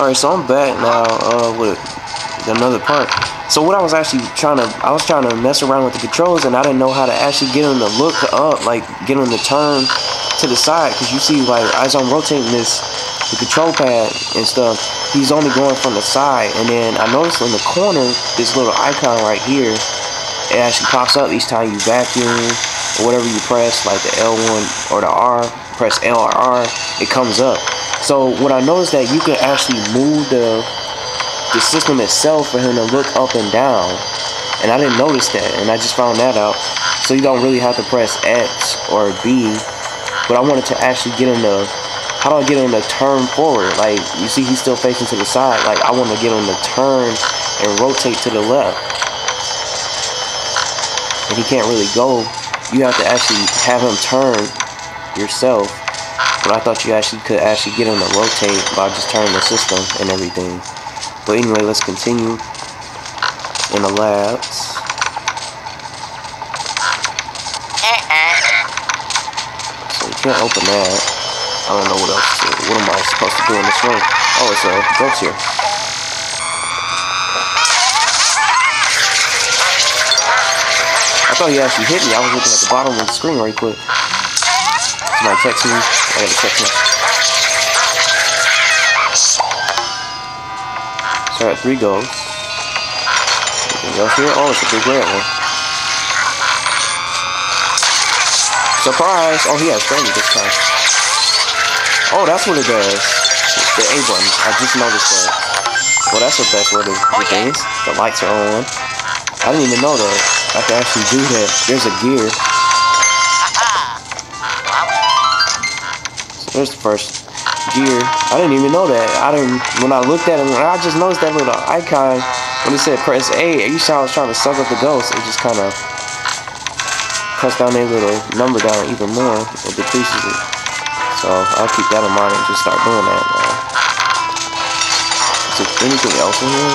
Alright, so I'm back now uh, with another part. So what I was actually trying to, I was trying to mess around with the controls and I didn't know how to actually get them to look up, like get them to turn to the side. Because you see, like as I'm rotating this, the control pad and stuff, he's only going from the side. And then I noticed in the corner, this little icon right here, it actually pops up each time you vacuum or whatever you press, like the L1 or the R, press L or R, it comes up. So what I noticed that you can actually move the the system itself for him to look up and down. And I didn't notice that, and I just found that out. So you don't really have to press X or B. But I wanted to actually get him to, how do I get him to turn forward? Like, you see he's still facing to the side. Like, I want to get him to turn and rotate to the left. And he can't really go. You have to actually have him turn yourself. But I thought you actually could actually get him to rotate by just turning the system and everything. But anyway, let's continue in the labs. So you can't open that. I don't know what else to What am I supposed to do in this room? Oh, it's a ghost here. I thought he actually hit me. I was looking at the bottom of the screen right quick. Somebody text me. I gotta text me. So I got three ghosts. Anything else here? Oh, it's a big red one. Surprise! Oh, he has friendly this time. Oh, that's what it does. The A button. I just noticed that. Well, that's the best way to do things. The lights are on. I didn't even know that. I can actually do that. There's a gear. There's the first gear. I didn't even know that. I didn't. When I looked at it, I just noticed that little icon when it said press A. Each time I was trying to suck up the ghost, it just kind of cuts down their little number down even more. It decreases it. So I'll keep that in mind and just start doing that. Now. Is there anything else in here?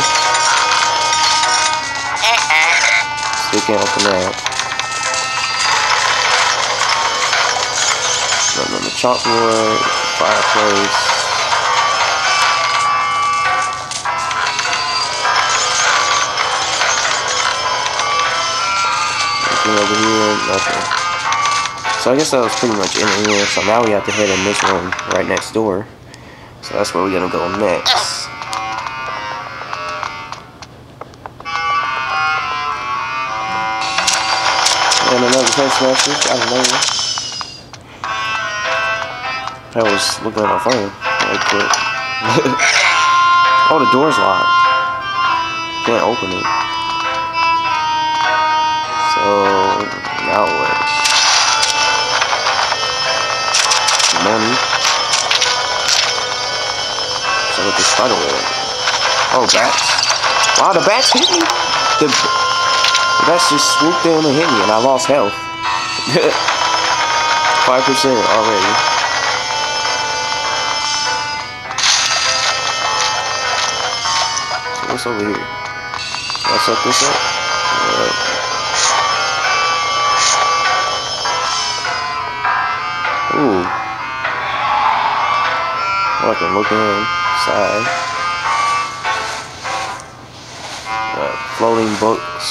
Uh-uh. Still can't open that. Nothing on the chalkboard, fireplace. Anything over here? Nothing. So I guess that was pretty much in here. So now we have to head in this room right next door. So that's where we're gonna go next. And another text message out of nowhere. I was looking at my phone right quick. oh, the door's locked. Can't open it. So now what? Money. So with the spider web. Oh, bats. Wow, the bats hit me. The, the bats just swooped in and hit me, and I lost health. Five percent already. What's over here? Can I set this up? Yeah. Ooh. Oh, I can look inside. Uh, floating books.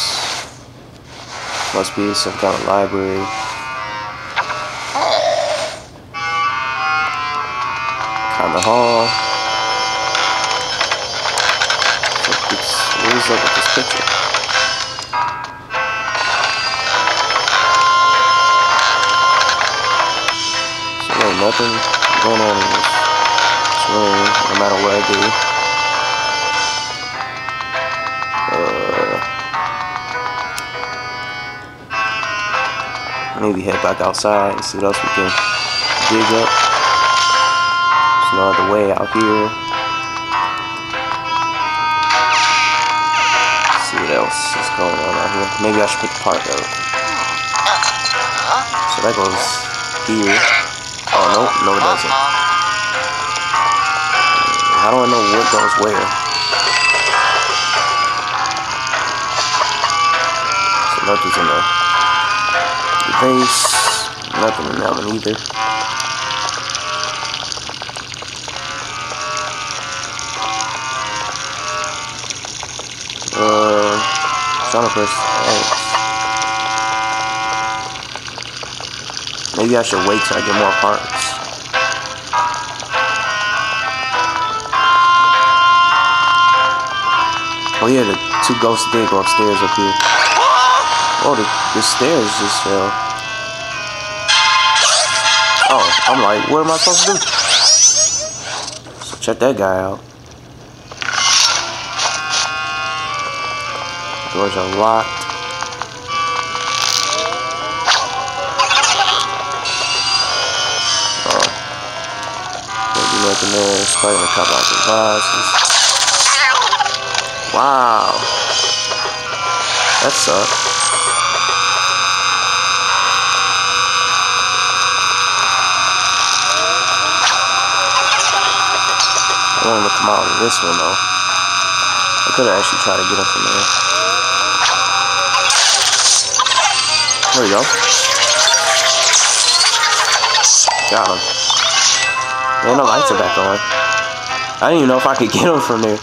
Must be some kind of library. Kind of hall. Picture? nothing going on in this, room, no matter what I do. Uh, maybe head back outside and see what else we can dig up. There's no other way out here. Is going on out here. Maybe I should put the part up. So that goes here. Oh, no, no it doesn't. Uh, how do I know what goes where? So nothing's in the, the base. Nothing in that one either. Press X. Maybe I should wait till I get more parts. Oh yeah, the two ghosts did go upstairs up here. Oh, the, the stairs just fell. Oh, I'm like, what am I supposed to do? So check that guy out. Doors are locked. Oh. Maybe. It's probably gonna cut out the glasses. Wow. That sucks. I want to come out of this one though. I could actually tried to get him from there. There we go. Got him. And the lights are back on. I didn't even know if I could get him from there.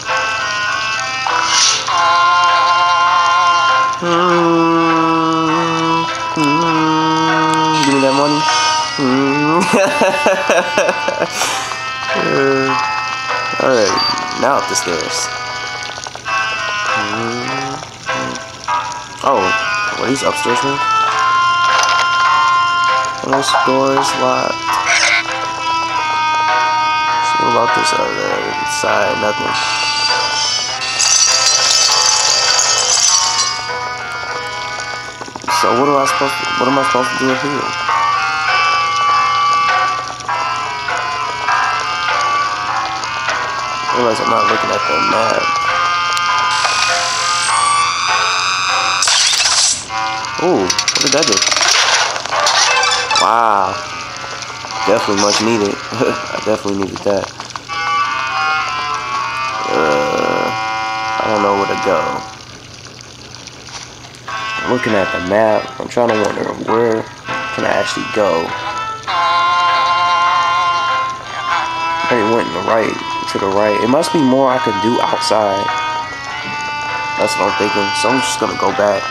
Mm, mm, give me that money. Mm. uh, Alright, now up the stairs. Mm. Oh, what these upstairs man? This door is locked. So what about this other side? Nothing. So what am I supposed to, what am I supposed to do here? I realize I'm not looking at the map. Ooh, what did that do? Definitely much needed. I definitely needed that. Uh, I don't know where to go I'm looking at the map. I'm trying to wonder where can I actually go. I went in the right to the right. It must be more I could do outside. That's what I'm thinking. So I'm just gonna go back.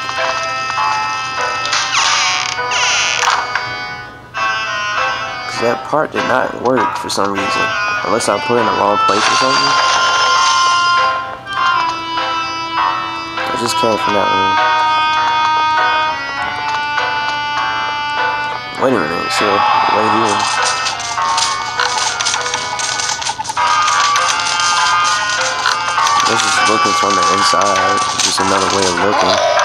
That part did not work for some reason. Unless I put it in the wrong place or something. I just came from that room. Wait a minute, so right here. This is looking from the inside. Just another way of looking.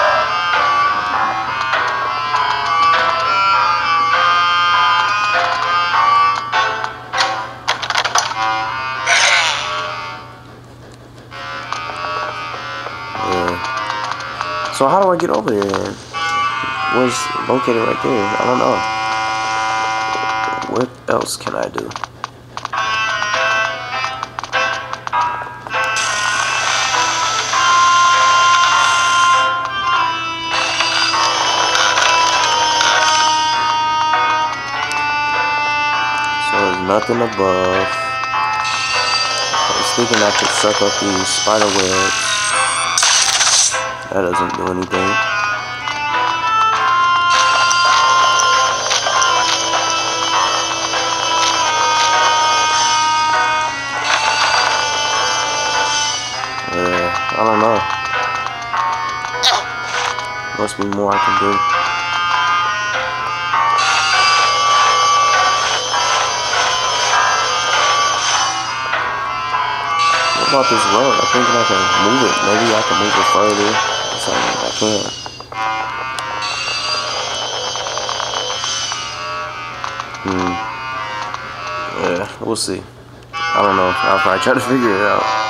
So how do I get over there? Where's located right there? I don't know what else can I do? So there's nothing above. I was thinking I could suck up these spider webs. That doesn't do anything. Uh, I don't know. Must be more I can do. What about this road? I think I can move it. Maybe I can move it further Hmm. Yeah, we'll see. I don't know. I'll probably try to figure it out.